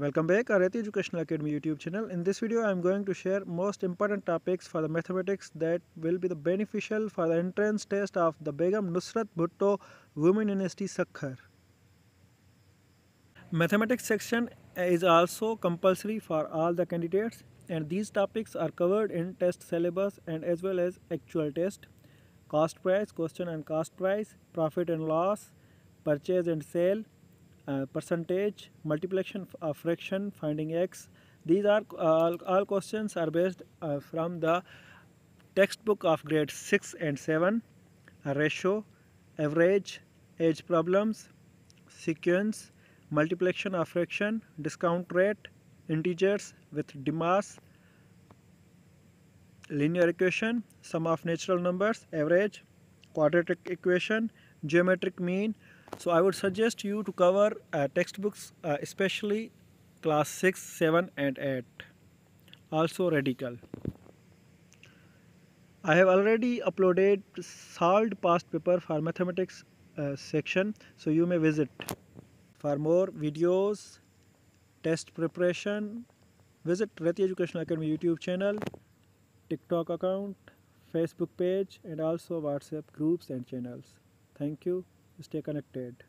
Welcome back our Reti Educational Academy YouTube channel. In this video I am going to share most important topics for the mathematics that will be the beneficial for the entrance test of the Begum Nusrat Bhutto Women University Sukkur. Mathematics section is also compulsory for all the candidates and these topics are covered in test syllabus and as well as actual test. Cost price, question and cost price, profit and loss, purchase and sale, uh, percentage, multiplication of fraction, finding x. These are all, all questions are based uh, from the textbook of grade 6 and 7, ratio, average, age problems, sequence, multiplication of fraction, discount rate, integers with DMAS, linear equation, sum of natural numbers, average, quadratic equation, geometric mean. So I would suggest you to cover uh, textbooks, uh, especially class 6, 7 and 8. Also radical. I have already uploaded solved past paper for mathematics uh, section so you may visit. For more videos, test preparation, visit Reti Educational Academy YouTube channel, TikTok account, Facebook page and also WhatsApp groups and channels. Thank you. Stay connected.